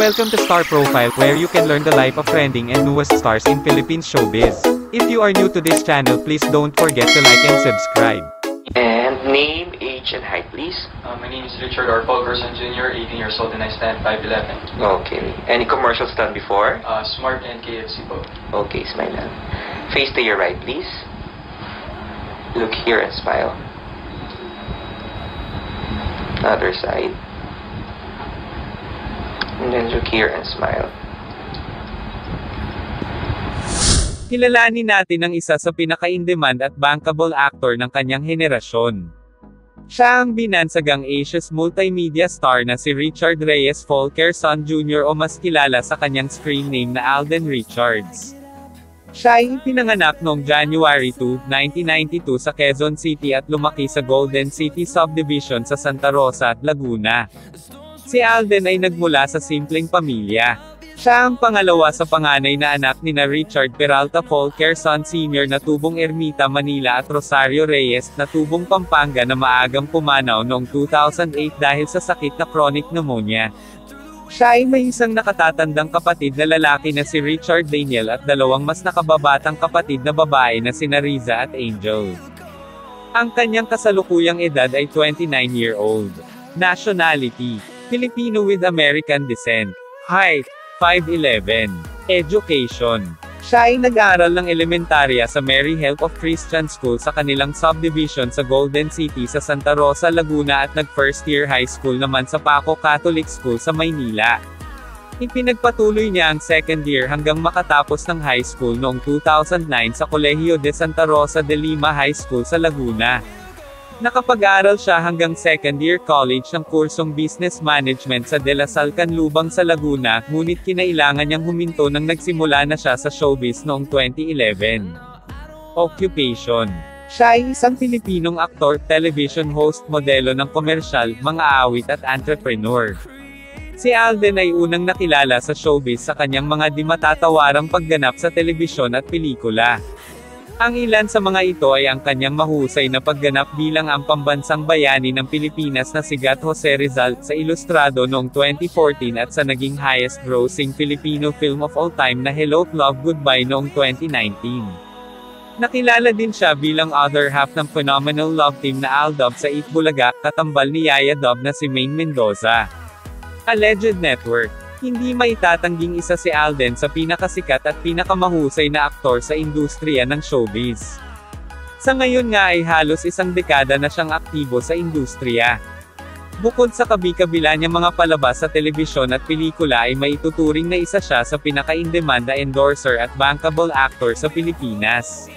Welcome to Star Profile, where you can learn the life of trending and newest stars in Philippine showbiz. If you are new to this channel, please don't forget to like and subscribe. And name, age, and height, please. Uh, my name is Richard R. Fulkerson Jr., 18 years old, and I stand 5'11". Okay. Any commercials done before? Uh, Smart and KFC po. Okay, smile lang. Face to your right, please. Look here and smile. Other side. And then look here and smile. Kilalanin natin ang isa sa pinaka-in-demand at bankable actor ng kanyang henerasyon. Siya ang binansagang Asia's multimedia star na si Richard Reyes Fulkerson Jr. o mas kilala sa kanyang screen name na Alden Richards. Siya ay ipinanganak noong January 2, 1992 sa Quezon City at lumaki sa Golden City Subdivision sa Santa Rosa, Laguna. Si Alden ay nagmula sa simpleng pamilya. Siya ang pangalawa sa panganay na anak ni na Richard Peralta Fulkerson Sr. na tubong Ermita Manila at Rosario Reyes na tubong Pampanga na maagang pumanaw noong 2008 dahil sa sakit na chronic pneumonia. Siya ay may isang nakatatandang kapatid na lalaki na si Richard Daniel at dalawang mas nakababatang kapatid na babae na sina Riza at Angel. Ang kanyang kasalukuyang edad ay 29-year-old. Nationality Filipino with American descent. Height, 5'11". Education. Siya ay nag-aral ng elementarya sa Mary Help of Christian School sa kanilang subdivision sa Golden City sa Santa Rosa, Laguna at nag-first year high school naman sa Paco Catholic School sa Maynila. Ipinagpatuloy niya ang second year hanggang makatapos ng high school noong 2009 sa Colegio de Santa Rosa de Lima High School sa Laguna. Nakapag-aral siya hanggang second year college ng kursong Business Management sa De La Salle Canlubang sa Laguna, ngunit kinailangan niyang huminto nang nagsimula na siya sa showbiz noong 2011. Occupation Siya ay isang Pilipinong aktor, television host, modelo ng komersyal, mga awit at entrepreneur. Si Alden ay unang nakilala sa showbiz sa kanyang mga di matatawarang pagganap sa telebisyon at pelikula. Ang ilan sa mga ito ay ang kanyang mahusay na pagganap bilang ang pambansang bayani ng Pilipinas na si Gat Jose Rizal sa Ilustrado noong 2014 at sa naging highest grossing Filipino film of all time na Hello Love Goodbye noong 2019. Nakilala din siya bilang other half ng phenomenal love team na Aldab sa Itbulaga, katambal ni Yaya Dub na si Maine Mendoza. Alleged Network hindi maitatangging isa si Alden sa pinakasikat at pinakamahusay na aktor sa industriya ng showbiz. Sa ngayon nga ay halos isang dekada na siyang aktibo sa industriya. Bukod sa kabi-kabila niya mga palabas sa telebisyon at pelikula ay maituturing na isa siya sa pinaka-in-demand na endorser at bankable actor sa Pilipinas.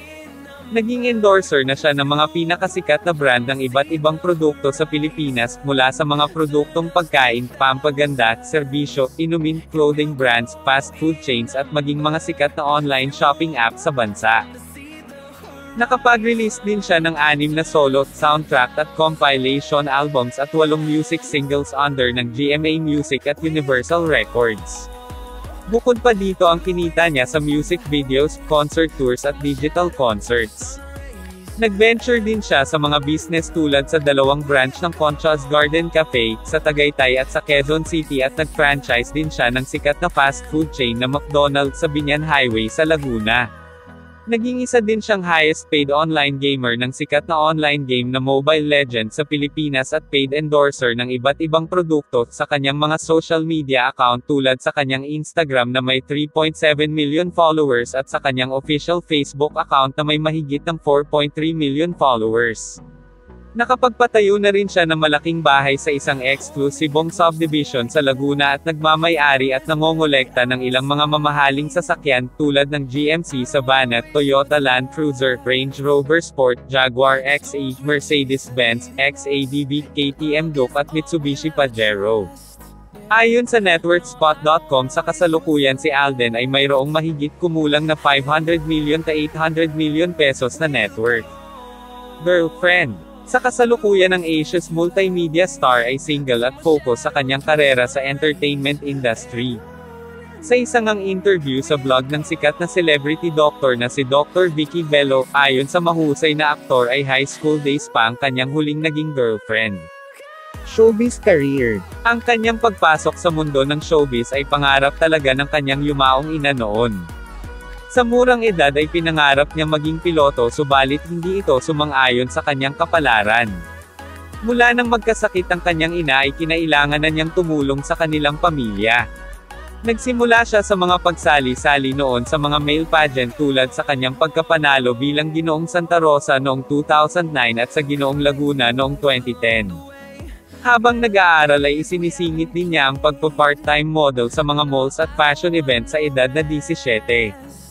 Naging endorser na siya ng mga pinakasikat na brand ng iba't ibang produkto sa Pilipinas, mula sa mga produktong pagkain, pampaganda, serbisyo, inumin, clothing brands, fast food chains at maging mga sikat na online shopping app sa bansa. Nakapag-release din siya ng anim na solo, soundtrack at compilation albums at walong music singles under ng GMA Music at Universal Records. Bukod pa dito ang kinita niya sa music videos, concert tours at digital concerts. Nag-venture din siya sa mga business tulad sa dalawang branch ng Concha's Garden Cafe, sa Tagaytay at sa Quezon City at nag-franchise din siya ng sikat na fast food chain na McDonald's sa Binyan Highway sa Laguna. Naging isa din siyang highest paid online gamer ng sikat na online game na Mobile Legends sa Pilipinas at paid endorser ng iba't ibang produkto sa kanyang mga social media account tulad sa kanyang Instagram na may 3.7 million followers at sa kanyang official Facebook account na may mahigit ng 4.3 million followers. Nakapagpatayo na rin siya ng malaking bahay sa isang eksklusibong subdivision sa Laguna at nagmamay-ari at nangongolekta ng ilang mga mamahaling sasakyan tulad ng GMC Savannah, Toyota Land Cruiser, Range Rover Sport, Jaguar XE, Mercedes-Benz, XADV, KTM Duke at Mitsubishi Pajero. Ayon sa networkspot.com sa kasalukuyan si Alden ay mayroong mahigit kumulang na 500 million ta 800 million pesos na net worth. Girlfriend sa kasalukuyan ng Asia's multimedia star ay single at focus sa kanyang karera sa entertainment industry. Sa isang ang interview sa blog ng sikat na celebrity doctor na si Dr. Vicky Bello, ayon sa mahusay na aktor ay high school days pa ang kanyang huling naging girlfriend. Showbiz career Ang kanyang pagpasok sa mundo ng showbiz ay pangarap talaga ng kanyang yumaong ina noon. Sa murang edad ay pinangarap niyang maging piloto subalit hindi ito sumang-ayon sa kanyang kapalaran. Mula nang magkasakit ang kanyang ina ay kinailangan na niyang tumulong sa kanilang pamilya. Nagsimula siya sa mga pagsali-sali noon sa mga male pageant tulad sa kanyang pagkapanalo bilang Ginoong Santa Rosa noong 2009 at sa Ginoong Laguna noong 2010. Habang nag-aaral ay isinisingit din niya ang pagpo-part-time model sa mga malls at fashion events sa edad na 17.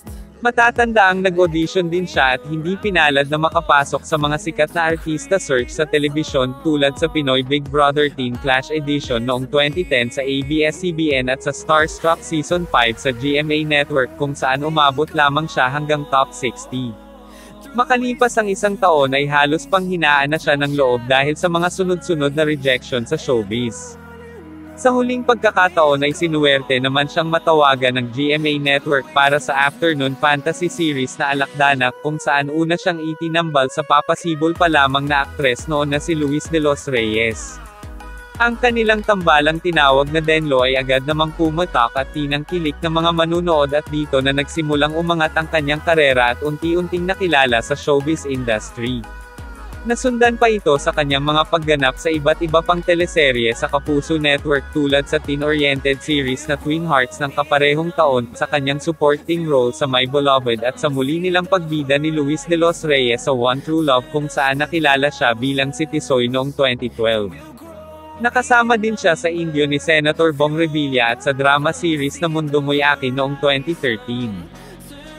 Matatanda ang nag-audition din siya at hindi pinalad na makapasok sa mga sikat na artista search sa telebisyon tulad sa Pinoy Big Brother Teen Clash Edition noong 2010 sa ABS-CBN at sa Starstruck Season 5 sa GMA Network kung saan umabot lamang siya hanggang top 60. Makalipas ang isang taon ay halos panghinaan na siya ng loob dahil sa mga sunod-sunod na rejection sa showbiz. Sa huling pagkakataon ay sinuwerte naman siyang matawagan ng GMA Network para sa afternoon fantasy series na Alakdanak kung saan una siyang itinambal sa papasibol pa lamang na aktres noon na si Luis de los Reyes. Ang kanilang tambalang tinawag na Denlo ay agad namang pumatak at tinangkilik ng mga manunood at dito na nagsimulang umangat ang kanyang karera at unti-unting nakilala sa showbiz industry. Nasundan pa ito sa kanyang mga pagganap sa iba't iba pang teleserye sa Kapuso Network tulad sa teen-oriented series na Twin Hearts ng kaparehong taon, sa kanyang supporting role sa My Beloved at sa muli nilang pagbida ni Luis de los Reyes sa One True Love kung saan nakilala siya bilang si Tisoy noong 2012. Nakasama din siya sa Indio ni Senator Bong Revilla at sa drama series na Mundo Mo'y Akin noong 2013.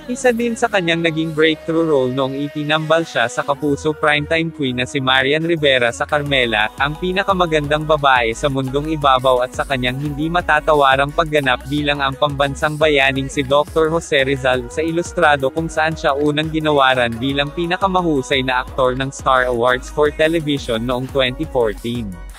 Isa din sa kanyang naging breakthrough role noong itinambal siya sa kapuso primetime queen na si Marian Rivera sa Carmela, ang pinakamagandang babae sa mundong ibabaw at sa kanyang hindi matatawarang pagganap bilang ang pambansang bayaning si Dr. Jose Rizal sa Ilustrado kung saan siya unang ginawaran bilang pinakamahusay na aktor ng Star Awards for Television noong 2014.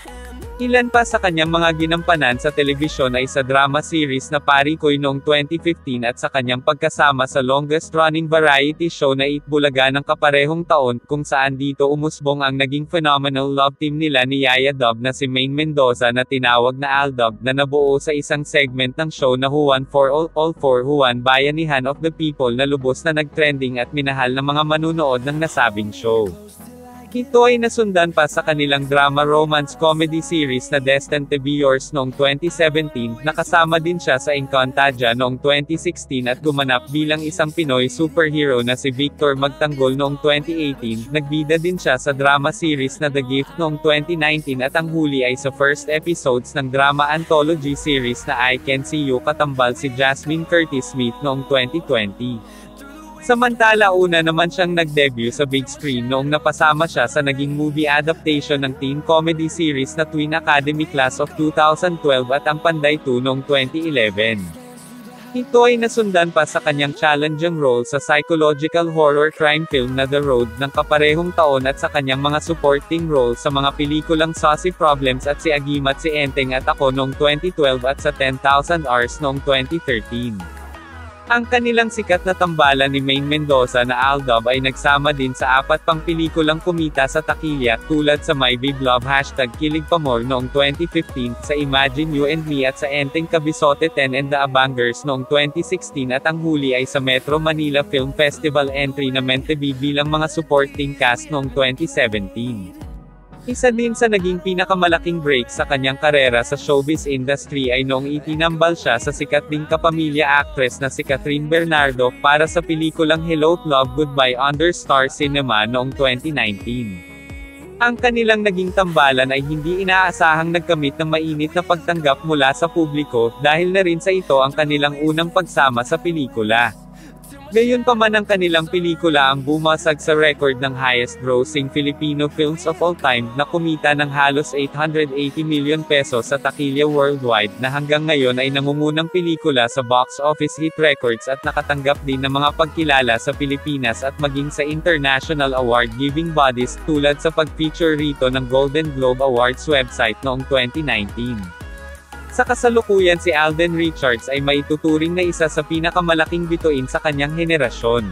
Ilan pa sa kanyang mga ginampanan sa telebisyon ay sa drama series na Pari Koy noong 2015 at sa kanyang pagkasama sa longest-running variety show na Itbulaga ng kaparehong taon, kung saan dito umusbong ang naging phenomenal love team nila ni Yaya Dub na si Maine Mendoza na tinawag na Aldub na nabuo sa isang segment ng show na Juan for All, All for Juan Bayanihan of the People na lubos na nagtrending at minahal ng mga manunood ng nasabing show. Ito ay nasundan pa sa kanilang drama romance comedy series na Destined to Be Yours noong 2017, nakasama din siya sa Encantadia noong 2016 at gumanap bilang isang Pinoy superhero na si Victor Magtanggol noong 2018, nagbida din siya sa drama series na The Gift noong 2019 at ang huli ay sa first episodes ng drama anthology series na I Can See You katambal si Jasmine Curtis Smith noong 2020. Samantala una naman siyang nag-debut sa big screen noong napasama siya sa naging movie adaptation ng teen comedy series na Twin Academy Class of 2012 at ang Panday 2 noong 2011. Ito ay nasundan pa sa kanyang challenging role sa psychological horror crime film na The Road ng kaparehong taon at sa kanyang mga supporting role sa mga pelikulang Saucy Problems at Si Agim at Si Enteng at Ako noong 2012 at sa 10,000 Hours noong 2013. Ang kanilang sikat na tambalan ni Maine Mendoza na Aldab ay nagsama din sa apat pang pelikulang kumita sa takilya, tulad sa My Big Love Hashtag Kilig Pamor noong 2015, sa Imagine You and Me at sa Enteng Kabisote 10 and the Abangers noong 2016 at ang huli ay sa Metro Manila Film Festival entry na be bilang mga supporting cast noong 2017. Isa din sa naging pinakamalaking break sa kanyang karera sa showbiz industry ay noong itinambal siya sa sikat ding kapamilya actress na si Catherine Bernardo, para sa pelikulang Hello Love Goodbye under Star Cinema noong 2019. Ang kanilang naging tambalan ay hindi inaasahang nagkamit ng mainit na pagtanggap mula sa publiko, dahil na rin sa ito ang kanilang unang pagsama sa pelikula. Gayon pa man ang kanilang pelikula ang bumasag sa record ng highest-grossing Filipino films of all time, na kumita ng halos 880 million pesos sa takilya worldwide, na hanggang ngayon ay nangungunang pelikula sa box office hit records at nakatanggap din ng mga pagkilala sa Pilipinas at maging sa international award-giving bodies, tulad sa pag-feature rito ng Golden Globe Awards website noong 2019. Sa kasalukuyan si Alden Richards ay maituturing na isa sa pinakamalaking bituin sa kanyang henerasyon.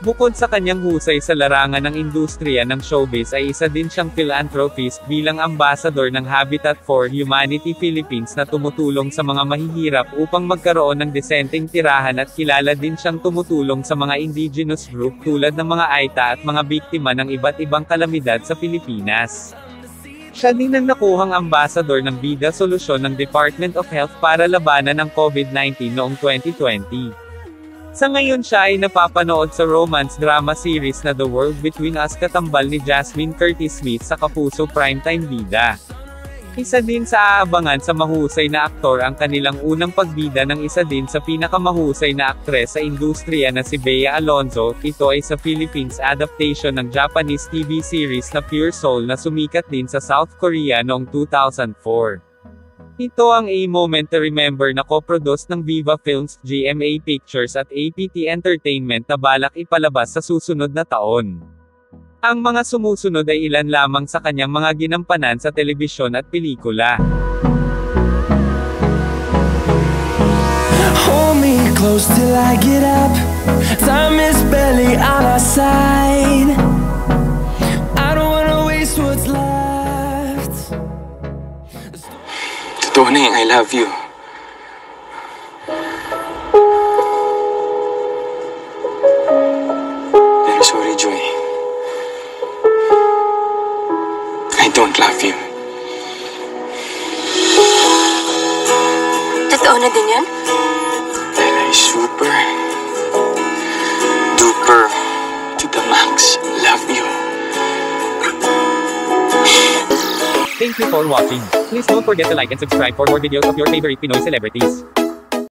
Bukod sa kanyang husay sa larangan ng industriya ng showbiz ay isa din siyang philanthropist bilang ambassador ng Habitat for Humanity Philippines na tumutulong sa mga mahihirap upang magkaroon ng desenteng tirahan at kilala din siyang tumutulong sa mga indigenous group tulad ng mga Aita at mga biktima ng iba't ibang kalamidad sa Pilipinas. Siya din ang nakuhang ambassador ng Bida Solusyon ng Department of Health para labanan ng COVID-19 noong 2020. Sa ngayon siya ay napapanood sa romance drama series na The World Between Us katambal ni Jasmine Curtis Smith sa Kapuso Primetime Bida. Isa din sa aabangan sa mahusay na aktor ang kanilang unang pagbida ng isa din sa pinakamahusay na aktres sa industriya na si Bea Alonzo, ito ay sa Philippines adaptation ng Japanese TV series na Pure Soul na sumikat din sa South Korea noong 2004. Ito ang A Moment to Remember na co-produce ng Viva Films, GMA Pictures at APT Entertainment na balak ipalabas sa susunod na taon. Ang mga sumusunod ay ilan lamang sa kanyang mga ginampanan sa telebisyon at pelikula. Hold me close till I get up. Time is barely on our side. I don't wanna waste what's left. Totoo na yung I love you. Don't love you. Totoo na din yun? Dahil I super, duper, to the max, love you. Thank you for watching. Please don't forget to like and subscribe for more videos of your favorite Pinoy celebrities.